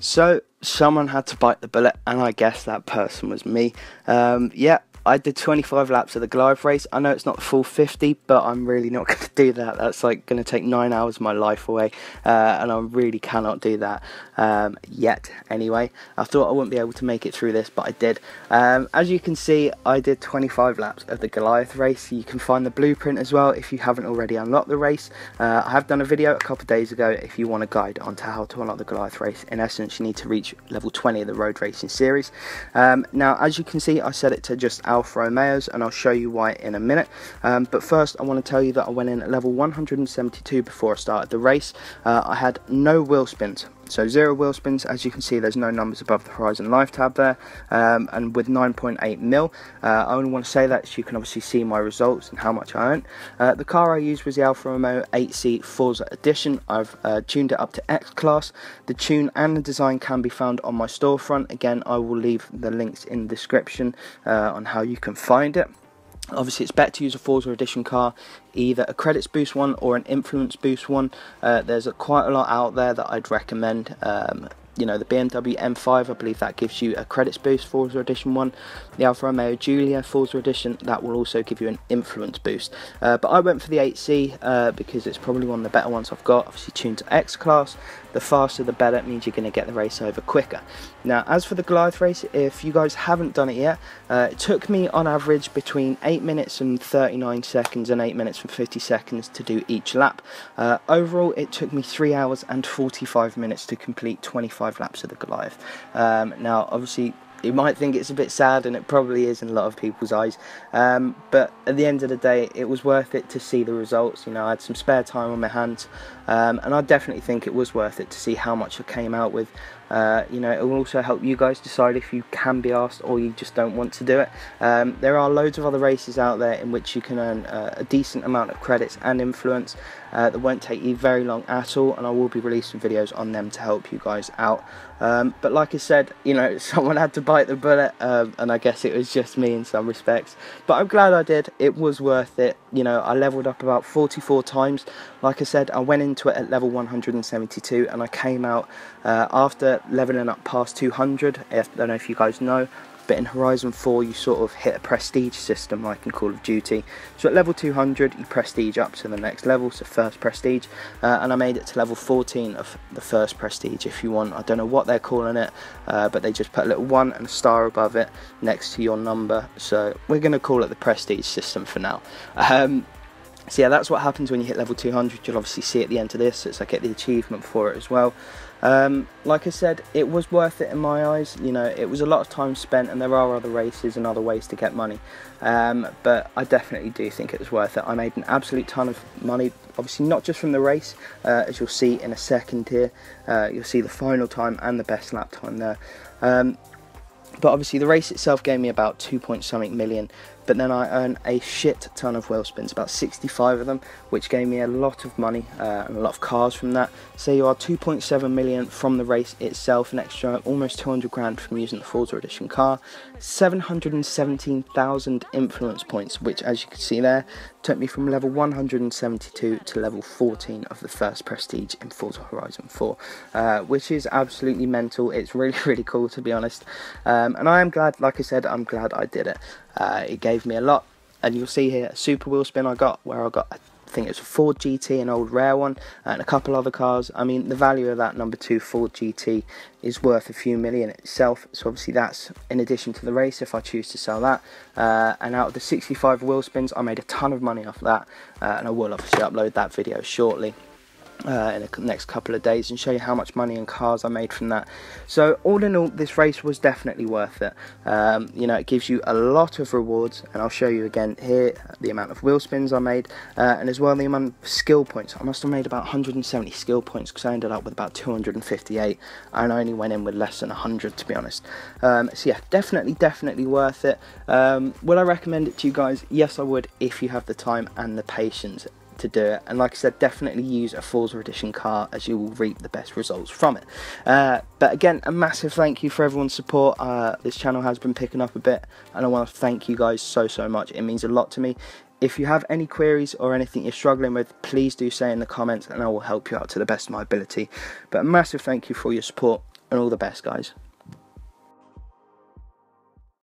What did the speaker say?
So someone had to bite the bullet, and I guess that person was me. Um, yeah, I did 25 laps of the Goliath race. I know it's not full 50, but I'm really not going to do that. That's like going to take nine hours of my life away, uh, and I really cannot do that um, yet. Anyway, I thought I wouldn't be able to make it through this, but I did. Um, as you can see, I did 25 laps of the Goliath race. You can find the blueprint as well if you haven't already unlocked the race. Uh, I have done a video a couple of days ago if you want a guide onto how to unlock the Goliath race. In essence, you need to reach level 20 of the road racing series. Um, now, as you can see, I set it to just Alfa Romeos and I'll show you why in a minute. Um, but first I want to tell you that I went in at level 172 before I started the race. Uh, I had no wheel spins. So zero wheel spins, as you can see there's no numbers above the Horizon Life tab there, um, and with 9.8 mil, uh, I only want to say that so you can obviously see my results and how much I earned. Uh, the car I used was the Alfa Romeo 8C Forza Edition, I've uh, tuned it up to X Class, the tune and the design can be found on my storefront, again I will leave the links in the description uh, on how you can find it. Obviously, it's better to use a Forza Edition car, either a credits boost one or an influence boost one. Uh, there's a, quite a lot out there that I'd recommend. Um, you know, the BMW M5, I believe that gives you a credits boost, Forza Edition one. The Alfa Romeo Giulia Forza Edition, that will also give you an influence boost. Uh, but I went for the 8C uh, because it's probably one of the better ones I've got, obviously tuned to X Class. The faster the better, it means you're going to get the race over quicker. Now, as for the Goliath race, if you guys haven't done it yet, uh, it took me on average between 8 minutes and 39 seconds and 8 minutes and 50 seconds to do each lap. Uh, overall, it took me 3 hours and 45 minutes to complete 25 laps of the Goliath. Um, now, obviously, you might think it's a bit sad, and it probably is in a lot of people's eyes. Um, but at the end of the day, it was worth it to see the results. You know, I had some spare time on my hands, um, and I definitely think it was worth it to see how much I came out with. Uh, you know, it will also help you guys decide if you can be asked or you just don't want to do it. Um, there are loads of other races out there in which you can earn uh, a decent amount of credits and influence uh, that won't take you very long at all, and I will be releasing videos on them to help you guys out. Um, but like I said, you know, someone had to bite the bullet, um, and I guess it was just me in some respects. But I'm glad I did. It was worth it. You know, I leveled up about 44 times. Like I said, I went into it at level 172, and I came out uh, after leveling up past 200. I don't know if you guys know, but in Horizon 4 you sort of hit a prestige system like in Call of Duty. So at level 200 you prestige up to the next level, so first prestige, uh, and I made it to level 14 of the first prestige if you want. I don't know what they're calling it, uh, but they just put a little 1 and a star above it next to your number, so we're going to call it the prestige system for now. Um, so yeah, that's what happens when you hit level 200. You'll obviously see at the end of this, so I get the achievement for it as well. Um, like I said, it was worth it in my eyes. You know, it was a lot of time spent, and there are other races and other ways to get money. Um, but I definitely do think it was worth it. I made an absolute ton of money, obviously not just from the race, uh, as you'll see in a second here. Uh, you'll see the final time and the best lap time there. Um, but obviously the race itself gave me about 2 point something million but then I earned a shit ton of wheel spins, about 65 of them, which gave me a lot of money uh, and a lot of cars from that. So you are 2.7 million from the race itself, an extra almost 200 grand from using the Forza Edition car, 717,000 influence points, which as you can see there, took me from level 172 to level 14 of the first prestige in Forza Horizon 4, uh, which is absolutely mental. It's really, really cool to be honest. Um, and I am glad, like I said, I'm glad I did it. Uh, it gave me a lot, and you'll see here a super wheel spin I got where I got I think it's a Ford GT, an old rare one, and a couple other cars. I mean, the value of that number two Ford GT is worth a few million itself. So obviously that's in addition to the race if I choose to sell that. Uh, and out of the 65 wheel spins, I made a ton of money off that, uh, and I will obviously upload that video shortly uh, in the next couple of days and show you how much money and cars I made from that. So all in all, this race was definitely worth it. Um, you know, it gives you a lot of rewards, and I'll show you again here the amount of wheel spins I made, uh, and as well the amount of skill points. I must have made about 170 skill points because I ended up with about 258, and I only went in with less than 100 to be honest. Um, so yeah, definitely, definitely worth it. Um, would I recommend it to you guys? Yes, I would if you have the time and the patience to do it. And like I said, definitely use a Forza Edition car as you will reap the best results from it. Uh, but again, a massive thank you for everyone's support. Uh, this channel has been picking up a bit, and I want to thank you guys so, so much. It means a lot to me. If you have any queries or anything you're struggling with, please do say in the comments and I will help you out to the best of my ability. But a massive thank you for your support and all the best, guys.